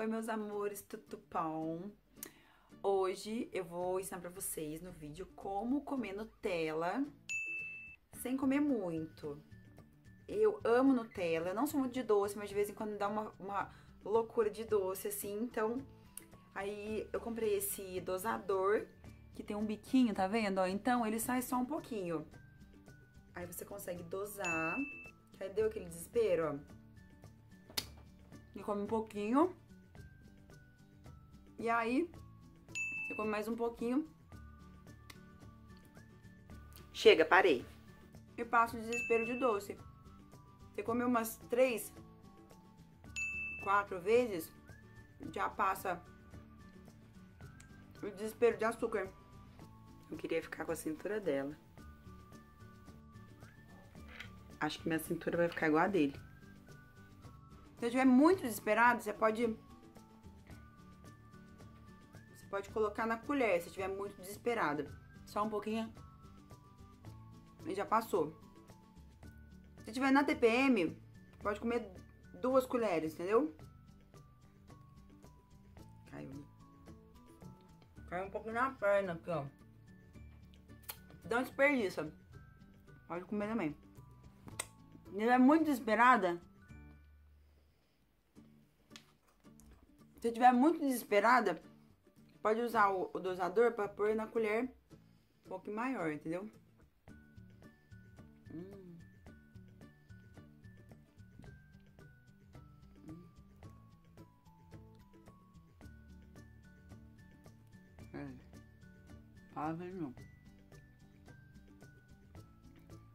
Oi, meus amores, tudo bom? Hoje eu vou ensinar pra vocês no vídeo como comer Nutella sem comer muito. Eu amo Nutella, eu não sou muito de doce, mas de vez em quando dá uma, uma loucura de doce, assim, então... Aí eu comprei esse dosador, que tem um biquinho, tá vendo? Então ele sai só um pouquinho. Aí você consegue dosar, aí deu aquele desespero, ó. E come um pouquinho. E aí, você come mais um pouquinho. Chega, parei. E passa o desespero de doce. Você comeu umas três, quatro vezes, já passa o desespero de açúcar. Eu queria ficar com a cintura dela. Acho que minha cintura vai ficar igual a dele. Se eu estiver muito desesperado, você pode pode colocar na colher se estiver muito desesperada. Só um pouquinho e já passou. Se tiver na TPM, pode comer duas colheres, entendeu? Caiu. Caiu um pouquinho na perna aqui, ó. Não desperdiça. Pode comer também. Se estiver muito desesperada, se estiver muito desesperada, Pode usar o, o dosador para pôr na colher um pouco maior, entendeu? Hum. Hum. É. Fala não.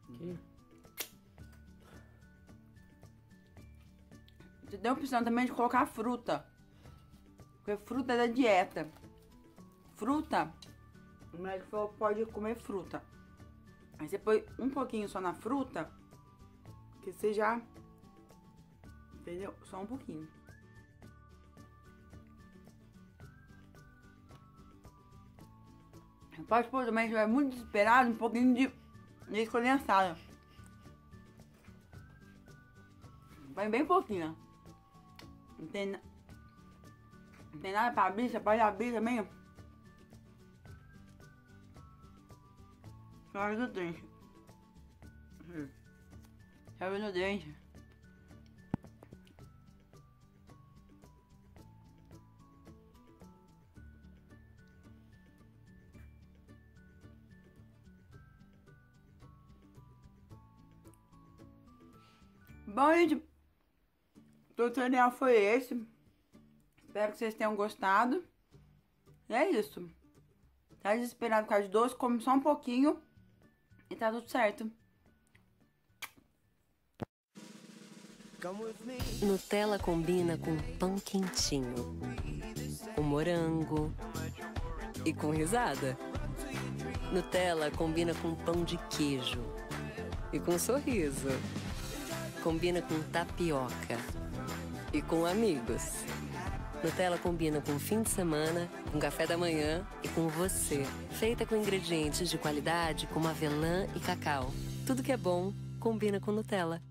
Aqui. Você tem a opção também de colocar fruta. Porque fruta é da dieta. Fruta, o médico falou pode comer fruta. Aí você põe um pouquinho só na fruta, que você já... Entendeu? Só um pouquinho. Pode pôr também, se estiver muito desesperado, um pouquinho de leite condensado. Vai bem pouquinho. Não tem, não tem nada pra abrir, você pode abrir também, Chave no dente. Chave no dente. Bom, gente, o tutorial foi esse. Espero que vocês tenham gostado. E é isso. Tá desesperado por causa de doce, come só um pouquinho. E tá tudo certo. Nutella combina com pão quentinho, com morango e com risada. Nutella combina com pão de queijo e com sorriso. Combina com tapioca e com amigos. Nutella combina com fim de semana, com café da manhã e com você. Feita com ingredientes de qualidade como avelã e cacau. Tudo que é bom combina com Nutella.